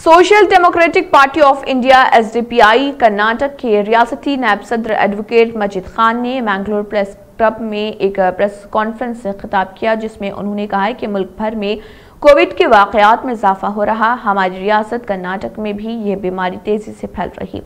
Social Democratic Party of India SDPI Karnataka के रियासती नायब सदर एडवोकेट मजिद खान ने मैंगलोर प्रेस क्लब में एक प्रेस कॉन्फ्रेंस से खिताब किया, जिसमें उन्होंने कहा है कि मुल्क भर में कोविड के वाकयात में इजाफा हो रहा, हमारी रियासत कर्नाटक में भी ये बीमारी तेज़ी से फैल रही।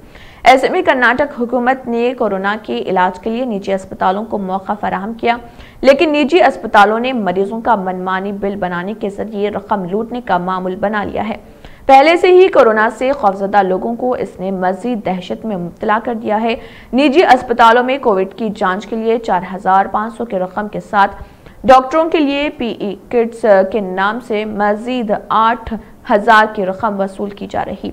ऐसे में कर्नाटक हुकूमत ने कोरोना के इलाज के लिए निजी अस्पतालों को मौका फराहम किया, लेकिन निजी अस्पतालों ने मरीजों का मनमानी बिल बनाने के ज़रिए रकम लूटने का मामूल बना लिया है। पहले से ही कोरोना से खौफजदा लोगों को इसने मजीद दहशत में मुबतला कर दिया है। निजी अस्पतालों में कोविड की जाँच के लिए 4,500 की रकम के साथ डॉक्टरों के लिए पीई किट्स के नाम से मजीद आठ हज़ार की रकम वसूल की जा रही।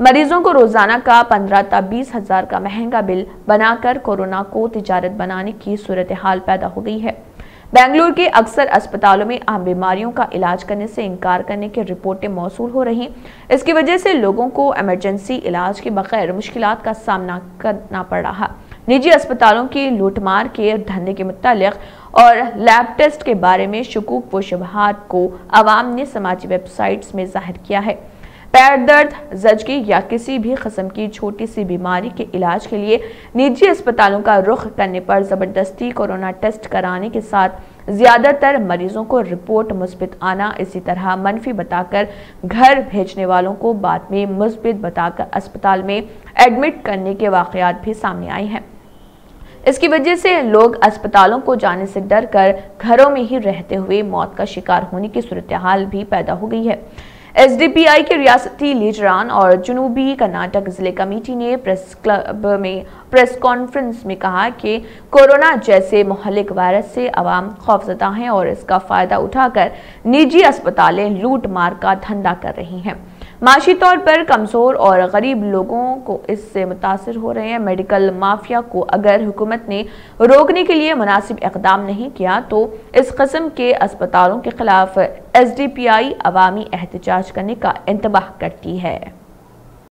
मरीजों को रोज़ाना का पंद्रह ता बीस हज़ार का महँगा बिल बनाकर कोरोना को तिजारत बनाने की सूरत हाल पैदा हो गई है। बेंगलुरु के अक्सर अस्पतालों में आम बीमारियों का इलाज करने से इनकार करने की रिपोर्टें मौसू हो रही इसकी वजह से लोगों को इमरजेंसी इलाज के बगैर मुश्किल का सामना करना पड़ रहा निजी अस्पतालों की लूटमार के धंधे के मुतालिक और लैब टेस्ट के बारे में शकूक व शुबहात को आवाम ने समाजी वेबसाइट्स में ज़ाहिर किया है। पैर दर्द, जजगी या किसी भी कस्म की छोटी सी बीमारी के इलाज के लिए निजी अस्पतालों का रुख करने पर ज़बरदस्ती कोरोना टेस्ट कराने के साथ ज़्यादातर मरीजों को रिपोर्ट मुस्बित आना इसी तरह मनफी बताकर घर भेजने वालों को बाद में मुस्बित बताकर अस्पताल में एडमिट करने के वाकयात भी सामने आए हैं। इसकी वजह से लोग अस्पतालों को जाने से डर कर घरों में ही रहते हुए मौत का शिकार होने की सूरत हाल भी पैदा हो गई है। एसडीपीआई के रियासती लीडरान और जुनूबी कर्नाटक ज़िले कमेटी ने प्रेस क्लब में प्रेस कॉन्फ्रेंस में कहा कि कोरोना जैसे मोहलिक वायरस से आवाम खौफजदा हैं और इसका फ़ायदा उठाकर निजी अस्पतालें लूट मार का धंधा कर रही हैं। माशी तौर पर कमज़ोर और गरीब लोगों को इससे मुतासर हो रहे हैं। मेडिकल माफिया को अगर हुकूमत ने रोकने के लिए मुनासिब इकदाम नहीं किया तो इस कस्म के अस्पतालों के खिलाफ एस डी पी आई अवामी एहतजाज करने का इंतबाह करती है।